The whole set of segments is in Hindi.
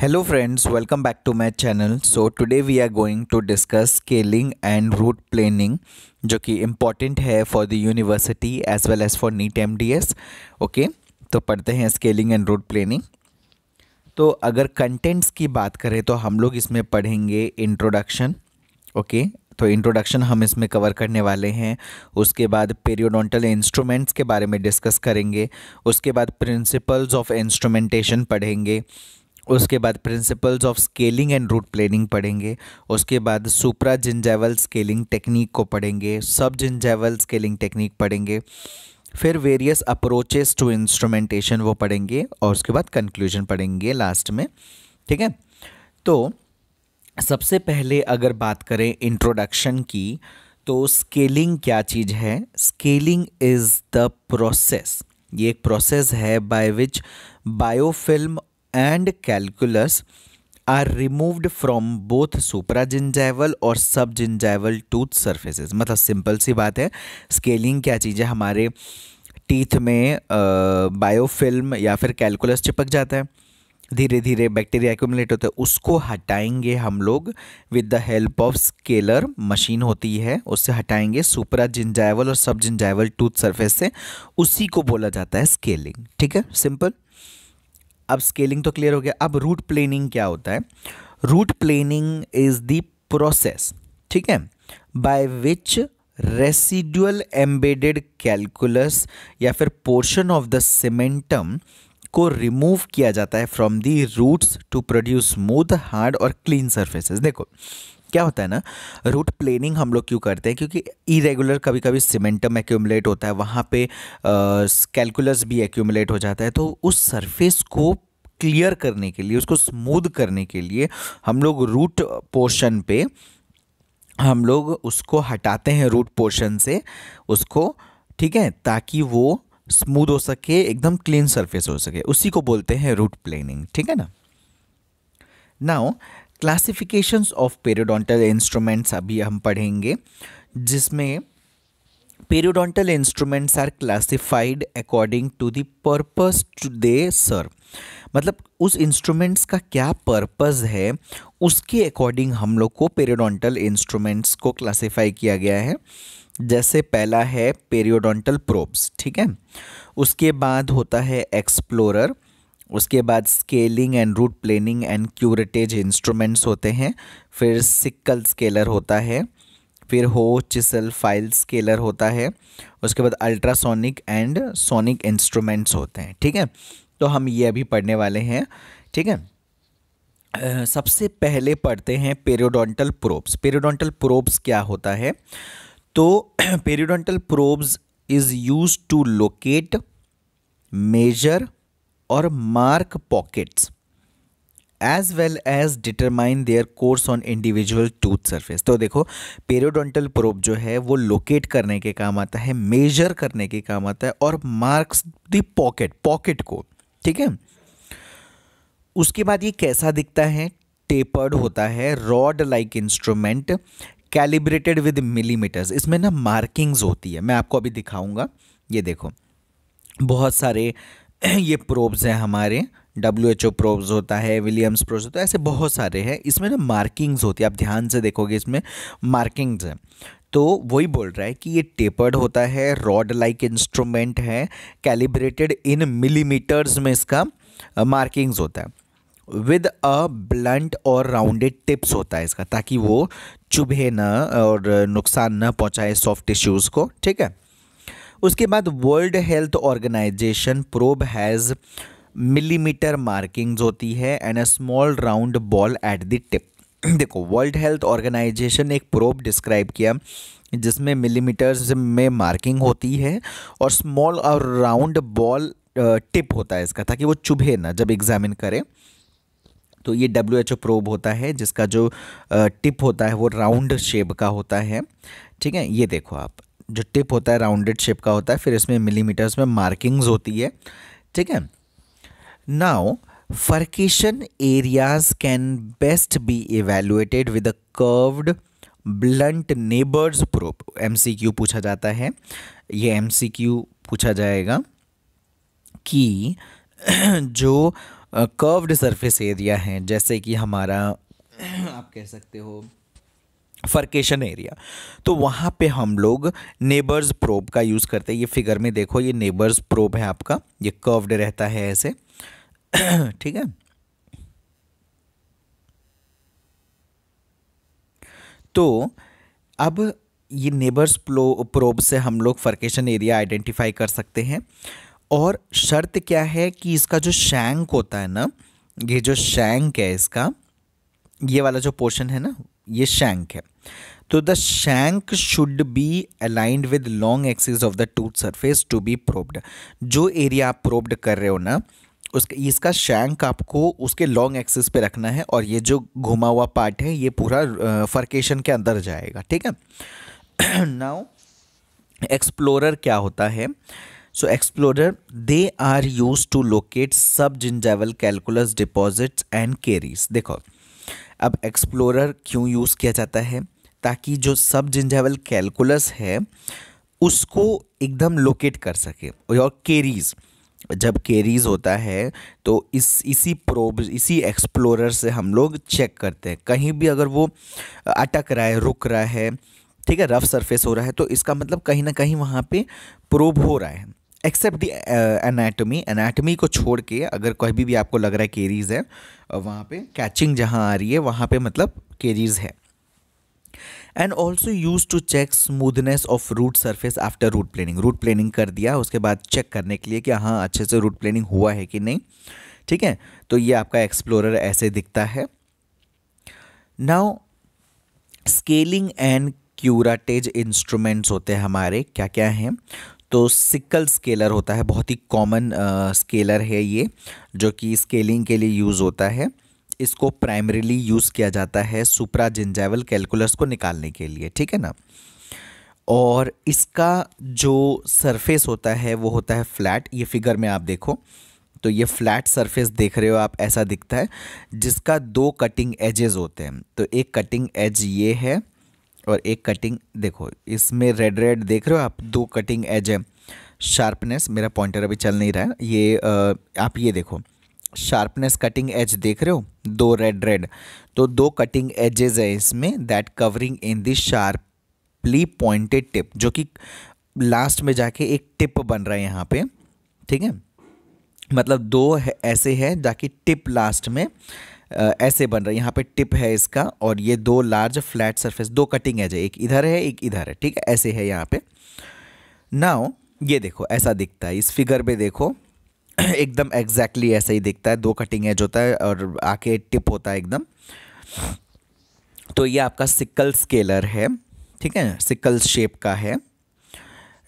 Hello friends, welcome back to my channel. So today we are going to discuss scaling and route planning जो कि important है for the university as well as for NEET MDS. Okay, तो पढ़ते हैं scaling and route planning. तो अगर कंटेंट्स की बात करें तो हम लोग इसमें पढ़ेंगे इंट्रोडक्शन ओके तो इंट्रोडक्शन हम इसमें कवर करने वाले हैं उसके बाद पेरियोडोंटल इंस्ट्रूमेंट्स के बारे में डिस्कस करेंगे उसके बाद प्रिंसिपल्स ऑफ़ इंस्ट्रूमेंटेशन पढ़ेंगे उसके बाद principles of scaling and root planing पढ़ेंगे, उसके बाद सुप्रा जिंजावल स्केलिंग टेक्निक को पढ़ेंगे सब जिंजावल स्केलिंग टेक्निक पढ़ेंगे, फिर वेरियस अप्रोचेस टू इंस्ट्रूमेंटेशन वो पढ़ेंगे और उसके बाद कंक्लूजन पढ़ेंगे लास्ट में, ठीक है? तो सबसे पहले अगर बात करें इंट्रोडक्शन की तो स्केलिंग क्या चीज़ है? स्केलिंग इज़ द प्रोसेस ये एक प्रोसेस है by which biofilm and calculus are removed from both supragingival और सब जिंजाइवल टूथ सर्फेसेस मतलब सिंपल सी बात है स्केलिंग क्या चीज़ है? हमारे टीथ में बायोफिल्म या फिर कैलकुलस चिपक जाता है। धीरे धीरे बैक्टीरिया एक्यूमुलेट होता है। उसको हटाएँगे हम लोग with the help of scaler machine होती है। उससे हटाएँगे सुपरा जिंजाइवल और सब जिंजाइवल टूथ सरफेस से। उसी को बोला जाता है स्केलिंग ठीक है? सिंपल अब स्केलिंग तो क्लियर हो गया। अब रूट प्लेनिंग क्या होता है? Root planing is the process ठीक है? By which residual embedded calculus या फिर पोर्शन ऑफ़ द सीमेंटम को रिमूव किया जाता है from the roots to produce smooth hard और क्लीन सर्फेसेस देखो क्या होता है ना रूट प्लेनिंग हम लोग क्यों करते हैं? क्योंकि इरेगुलर कभी कभी सीमेंटम एक्यूमलेट होता है, वहाँ पे कैलकुलस भी एक्यूमुलेट हो जाता है। तो उस सरफेस को क्लियर करने के लिए, उसको स्मूद करने के लिए हम लोग रूट पोर्शन पे, हम लोग उसको हटाते हैं रूट पोर्शन से, उसको, ठीक है? ताकि वो स्मूद हो सके, एकदम क्लीन सरफेस हो सके। उसी को बोलते हैं रूट प्लेनिंग ठीक है ना? Now classifications of periodontal instruments अभी हम पढ़ेंगे, जिसमें periodontal instruments are classified according to the purpose to they serve मतलब उस इंस्ट्रूमेंट्स का क्या पर्पस है, उसके अकॉर्डिंग हम लोग को पेरियोडोंटल इंस्ट्रूमेंट्स को क्लासिफाई किया गया है। जैसे पहला है पेरियोडोंटल प्रोब्स ठीक है? उसके बाद होता है एक्सप्लोरर उसके बाद scaling and root planing and curettage instruments होते हैं, फिर सिक्कल स्केलर होता है, फिर हो चिसल फ़ाइल स्केलर होता है, उसके बाद अल्ट्रासोनिक एंड सोनिक इंस्ट्रूमेंट्स होते हैं, ठीक है? तो हम ये अभी पढ़ने वाले हैं, ठीक है? सबसे पहले पढ़ते हैं पेरियोडोंटल प्रोब्स पेरियोडोंटल प्रोब्स क्या होता है? तो periodontal probes is use to locate measure और mark pockets as well as determine their course on individual tooth surface तो देखो पेरियोडोंटल प्रोब जो है, वो लोकेट करने के काम आता है मेजर करने के काम आता है, और मार्क्स द पॉकेट पॉकेट को, ठीक है? उसके बाद ये कैसा दिखता है? टेपर्ड होता है rod like instrument calibrated with millimeters इसमें ना मार्किंग्स होती है। मैं आपको अभी दिखाऊँगा। ये देखो, बहुत सारे ये प्रोब्स हैं हमारे डब्ल्यू एच ओ प्रोब्स होता है विलियम्स प्रोब्स होता है, ऐसे बहुत सारे हैं। इसमें ना मार्किंग्स होती है, आप ध्यान से देखोगे इसमें मार्किंग्स हैं। तो वही बोल रहा है कि ये टेपर्ड होता है रॉड लाइक इंस्ट्रूमेंट है कैलिब्रेटेड इन मिलीमीटर्स में इसका मार्किंग्स होता है। विद अ ब्लंट और राउंडेड टिप्स होता है इसका, ताकि वो चुभे ना और नुकसान न पहुँचाए सॉफ्ट टिश्यूज़ को, ठीक है? उसके बाद World Health Organization probe has millimeter markings होती है and a small round ball at the tip देखो वर्ल्ड हेल्थ ऑर्गेनाइजेशन ने एक प्रोब डिस्क्राइब किया, जिसमें मिलीमीटर्स में मार्किंग होती है और स्मॉल और राउंड बॉल टिप होता है इसका, ताकि वो चुभे ना जब एग्जामिन करें। तो ये डब्ल्यू एच ओ प्रोब होता है, जिसका जो टिप होता है वो राउंड शेप का होता है। ठीक है, ये देखो आप। जो टिप होता है राउंडेड शेप का होता है, फिर इसमें मिलीमीटर्स में मार्किंग्स होती है, ठीक है? Now furcation areas can best be evaluated with a curved blunt Nabers probe MCQ पूछा जाता है। ये एमसीक्यू पूछा जाएगा कि जो कर्व्ड सरफेस एरिया हैं, जैसे कि हमारा, आप कह सकते हो फर्केशन एरिया। तो वहाँ पे हम लोग नेबर्स प्रोब का यूज़ करते हैं। ये फिगर में देखो, ये नेबर्स प्रोब है आपका। ये कर्व्ड रहता है ऐसे। ठीक है? तो अब ये नेबर्स प्रोब से हम लोग फर्केशन एरिया आइडेंटिफाई कर सकते हैं। और शर्त क्या है कि इसका जो शैंक होता है ना, ये जो शैंक है इसका, ये वाला जो पोर्शन है ना, ये शैंक है। तो the shank should be aligned with long axis of the tooth surface to be probed जो एरिया आप प्रोब्ड कर रहे हो ना, उसका, इसका शैंक आपको उसके लॉन्ग एक्सिस पे रखना है और ये जो घुमा हुआ पार्ट है, ये पूरा फर्केशन के अंदर जाएगा, ठीक है? नाउ एक्सप्लोरर क्या होता है? So explorer they are use to locate subgingival calculus deposits and caries देखो अब एक्सप्लोरर क्यों यूज़ किया जाता है? ताकि जो सब जिंजावल कैलकुलस है, उसको एकदम लोकेट कर सके। और केरीज़ जब केरीज होता है तो इस, इसी प्रोब इसी एक्सप्लोरर से हम लोग चेक करते हैं। कहीं भी अगर वो अटक रहा है, रुक रहा है, ठीक है रफ सरफेस हो रहा है तो इसका मतलब कहीं ना कहीं वहाँ पे प्रोब हो रहा है। एक्सेप्ट दी एनाटमी एनाटमी को छोड़ के अगर कहीं भी आपको लग रहा है केरीज है वहाँ पे कैचिंग जहाँ आ रही है, वहाँ पे मतलब केरीज है। And also use to check smoothness of root surface after root planing root planing कर दिया, उसके बाद चेक करने के लिए कि हाँ अच्छे से रूट प्लेनिंग हुआ है कि नहीं। ठीक है? तो ये आपका एक्सप्लोरर ऐसे दिखता है। Now scaling and curettage instruments होते हैं हमारे। क्या क्या हैं? तो सिकल स्केलर होता है, बहुत ही कॉमन स्केलर है ये, जो कि स्केलिंग के लिए यूज़ होता है। इसको प्राइमरीली यूज़ किया जाता है सुप्रा जिंजावल कैलकुलस को निकालने के लिए, ठीक है ना? और इसका जो सरफेस होता है, वो होता है फ्लैट। ये फिगर में आप देखो तो ये फ्लैट सरफेस देख रहे हो आप, ऐसा दिखता है, जिसका दो कटिंग एजेस होते हैं। तो एक कटिंग एज ये है और एक कटिंग देखो इसमें रेड रेड देख रहे हो आप? दो कटिंग एज है। शार्पनेस मेरा पॉइंटर अभी चल नहीं रहा है। ये आप ये देखो। शार्पनेस कटिंग एज देख रहे हो? दो रेड रेड तो दो कटिंग एजेस है इसमें that covering in this sharply pointed tip जो कि लास्ट में जाके एक टिप बन रहा है यहाँ पे। ठीक है? मतलब दो है, ऐसे है जाके टिप लास्ट में। ऐसे बन रहा है। यहाँ पे टिप है इसका और ये दो लार्ज फ्लैट सरफेस, दो कटिंग एज है। एक इधर है, एक इधर है, ठीक है? ऐसे है यहाँ पे। नाउ, ये देखो, ऐसा दिखता है। इस फिगर पे देखो, एकदम एग्जैक्टली exactly ऐसा ही दिखता है। दो कटिंग एज होता है और आके टिप होता है एकदम। तो ये आपका सिकल स्केलर है, ठीक है? सिकल शेप का है।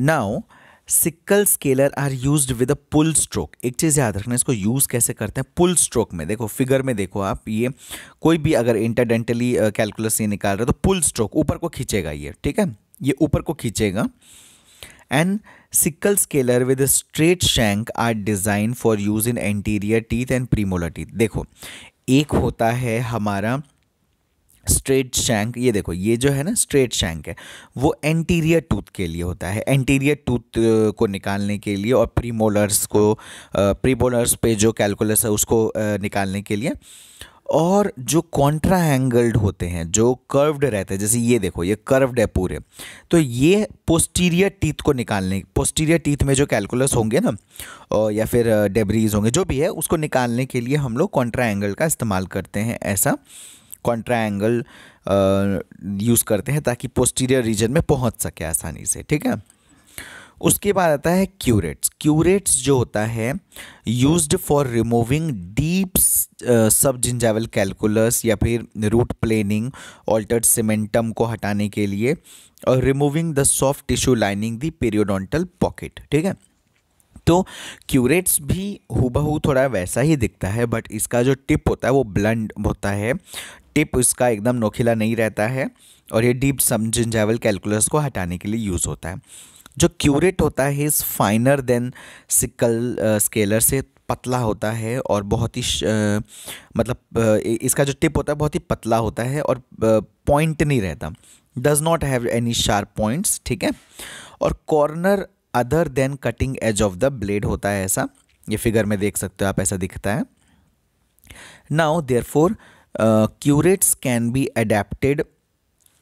Now sickle scaler are use with a pull stroke. एक चीज़ याद रखना, इसको यूज़ कैसे करते हैं? पुल स्ट्रोक में, देखो, फिगर में देखो आप, ये कोई भी अगर इंटरडेंटली कैलकुलस ये निकाल रहे हो तो पुल स्ट्रोक, ऊपर को खींचेगा ये, ठीक है? ये ऊपर को खींचेगा। And sickle scaler with straight shank are design for use in anterior teeth and premolar teeth. देखो, एक होता है हमारा स्ट्रेट शैंक, ये देखो, ये जो है ना स्ट्रेट शैंक है, वो एंटीरियर टूथ के लिए होता है। एंटीरियर टूथ को निकालने के लिए और प्रीमोलर्स को प्रीमोलर्स पे जो कैलकुलस है उसको निकालने के लिए। और जो कॉन्ट्रा एंगल्ड होते हैं, जो कर्व्ड रहते हैं, जैसे ये देखो, ये कर्व्ड है पूरे तो ये पोस्टीरियर टीथ को निकालने, पोस्टीरियर टीथ में जो कैलकुलस होंगे ना और या फिर डेबरीज होंगे, जो भी है, उसको निकालने के लिए हम लोग कॉन्ट्रा एंगल का इस्तेमाल करते हैं ऐसा। कॉन्ट्रा एंगल यूज़ करते हैं ताकि पोस्टीरियर रीजन में पहुँच सके आसानी से, ठीक है? उसके बाद आता है क्यूरेट्स क्यूरेट्स जो होता है यूज्ड फॉर रिमूविंग डीप सब जिंजावल कैलकुलस या फिर रूट प्लेनिंग ऑल्टर्ड सीमेंटम को हटाने के लिए, और removing the soft tissue lining the periodontal pocket ठीक है? तो क्यूरेट्स भी हूबहू थोड़ा वैसा ही दिखता है बट इसका जो टिप होता है वो ब्लंड होता है। टिप उसका एकदम नोखिला नहीं रहता है और ये डीप समझिंजावल कैलकुलस को हटाने के लिए यूज़ होता है। जो क्यूरेट होता है is finer than sickle scaler से पतला होता है और बहुत ही मतलब इसका जो टिप होता है बहुत ही पतला होता है और पॉइंट नहीं रहता। Does not have any sharp points, ठीक है? और corner other than cutting edge of the blade होता है ऐसा। ये फिगर में देख सकते हो, आप ऐसा दिखता है। now therefore curates can be adapted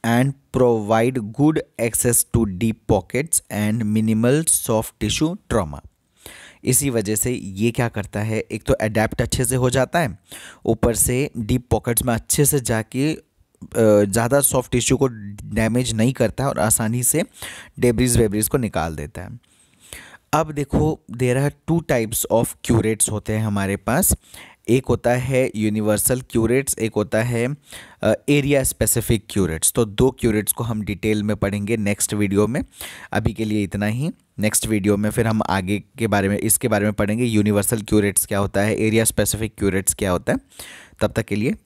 and provide good access to deep pockets and minimal soft tissue trauma. इसी वजह से ये क्या करता है? एक तो अडेप्ट अच्छे से हो जाता है। ऊपर से डीप पॉकेट्स में अच्छे से जाके ज़्यादा सॉफ्ट टिश्यू को डैमेज नहीं करता है और आसानी से डेब्रीज वेब्रीज को निकाल देता है। अब देखो there are two types of curettes होते हैं हमारे पास। एक होता है यूनिवर्सल क्यूरेट्स एक होता है एरिया स्पेसिफिक क्यूरेट्स तो दो क्यूरेट्स को हम डिटेल में पढ़ेंगे नेक्स्ट वीडियो में. अभी के लिए इतना ही. नेक्स्ट वीडियो में फिर हम आगे के बारे में, इसके बारे में पढ़ेंगे यूनिवर्सल क्यूरेट्स क्या होता है एरिया स्पेसिफिक क्यूरेट्स क्या होता है. तब तक के लिए